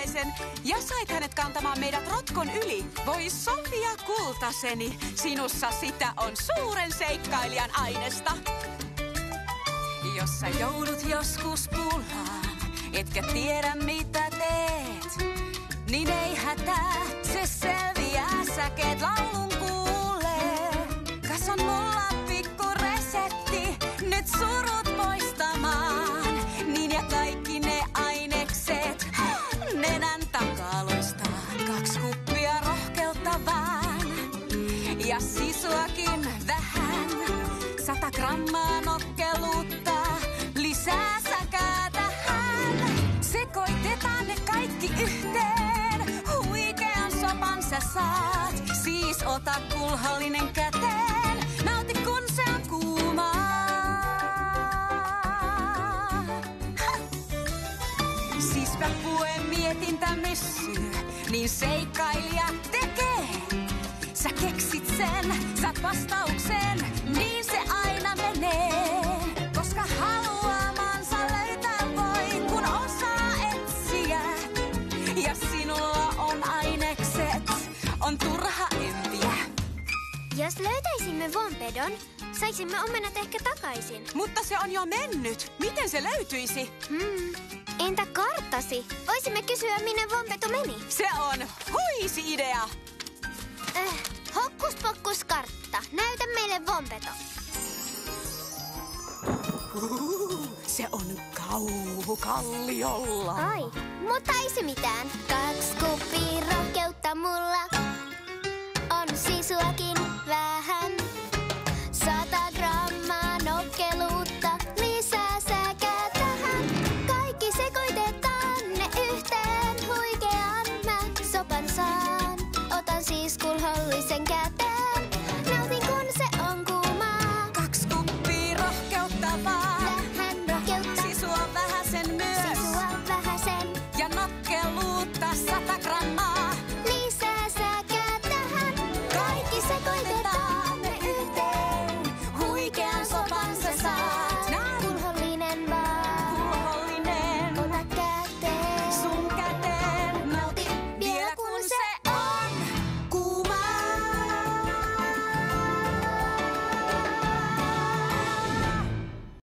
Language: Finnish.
tällaisen ja sait hänet kantamaan meidät rotkon yli. Voi Sofia kultaseni, sinussa sitä on suuren seikkailijan ainesta. Jos sä joudut joskus pulaan, etkä tiedä mitä teet, niin ei hätää, se selviää, säkeet laulun ja sisuakin vähän, sata grammaa nokkeluutta, lisää säkää tähän. Sekoitetaan ne kaikki yhteen, huikean sopan sä saat. Siis ota kulhollinen käteen, nauti kun se on kuumaa. Siispä puen mietintä myssyy, niin keksit sen, saat vastauksen, niin se aina menee. Koska haluamansa löytää voi, kun osaa etsiä. Ja sinulla on ainekset, on turha empiä. Jos löytäisimme Vompedon, saisimme omenat ehkä takaisin. Mutta se on jo mennyt. Miten se löytyisi? Hmm. Entä karttasi? Voisimme kysyä, minne Vompeto meni. Se on huisi idea. Äh, hokkus pokkus kartta. Näytä meille Vompeto. Se on kauhu kalliolla. Ai, mutta ei se mitään.